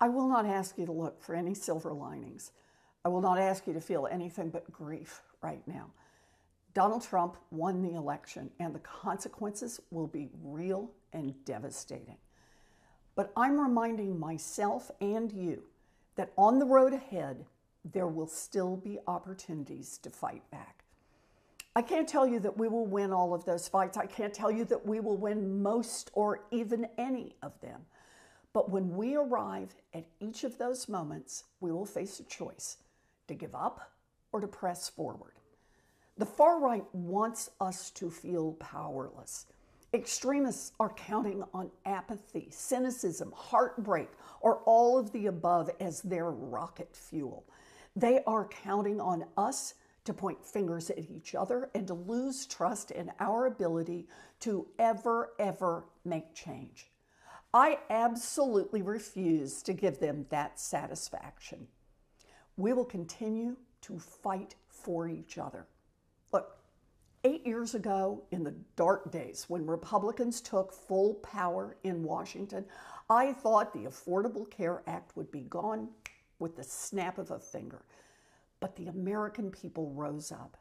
I will not ask you to look for any silver linings. I will not ask you to feel anything but grief right now. Donald Trump won the election, and the consequences will be real and devastating. But I'm reminding myself and you that on the road ahead, there will still be opportunities to fight back. I can't tell you that we will win all of those fights. I can't tell you that we will win most or even any of them. But when we arrive at each of those moments, we will face a choice to give up or to press forward. The far right wants us to feel powerless. Extremists are counting on apathy, cynicism, heartbreak, or all of the above as their rocket fuel. They are counting on us to point fingers at each other and to lose trust in our ability to ever, ever make change. I absolutely refuse to give them that satisfaction. We will continue to fight for each other. Look, eight years ago, in the dark days when Republicans took full power in Washington, I thought the Affordable Care Act would be gone with the snap of a finger. But the American people rose up.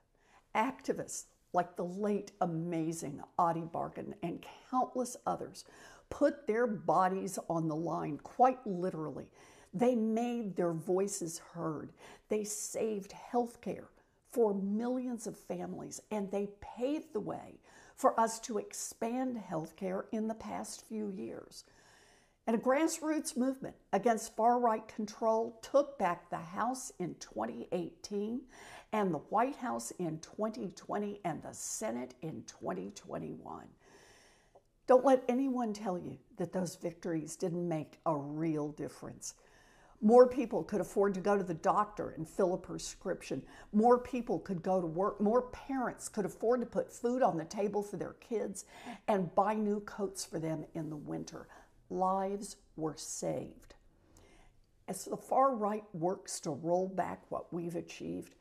Activists like the late amazing Ady Barkan and countless others put their bodies on the line, quite literally. They made their voices heard. They saved health care for millions of families, and they paved the way for us to expand health care in the past few years. And a grassroots movement against far right control took back the House in 2018 and the White House in 2020 and the Senate in 2021. Don't let anyone tell you that those victories didn't make a real difference. More people could afford to go to the doctor and fill a prescription. More people could go to work. More parents could afford to put food on the table for their kids and buy new coats for them in the winter lives were saved. As the far right works to roll back what we've achieved,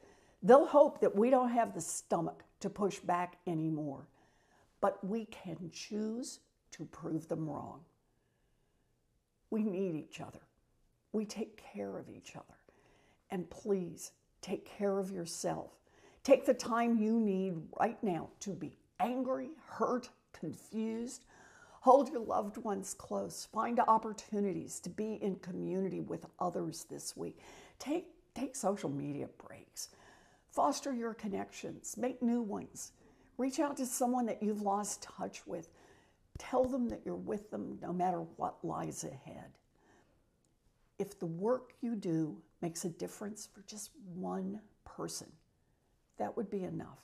they'll hope that we don't have the stomach to push back anymore. But we can choose to prove them wrong. We need each other. We take care of each other. And please take care of yourself. Take the time you need right now to be angry, hurt, confused, Hold your loved ones close. Find opportunities to be in community with others this week. Take, take social media breaks. Foster your connections. Make new ones. Reach out to someone that you've lost touch with. Tell them that you're with them no matter what lies ahead. If the work you do makes a difference for just one person, that would be enough.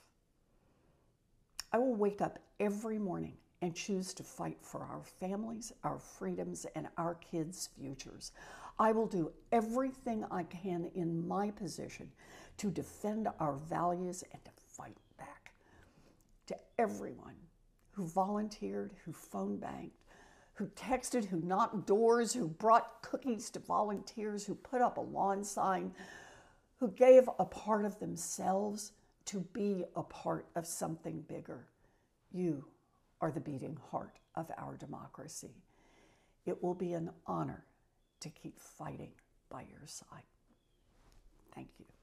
I will wake up every morning and choose to fight for our families, our freedoms, and our kids' futures. I will do everything I can in my position to defend our values and to fight back. To everyone who volunteered, who phone banked, who texted, who knocked doors, who brought cookies to volunteers, who put up a lawn sign, who gave a part of themselves to be a part of something bigger. You are the beating heart of our democracy. It will be an honor to keep fighting by your side. Thank you.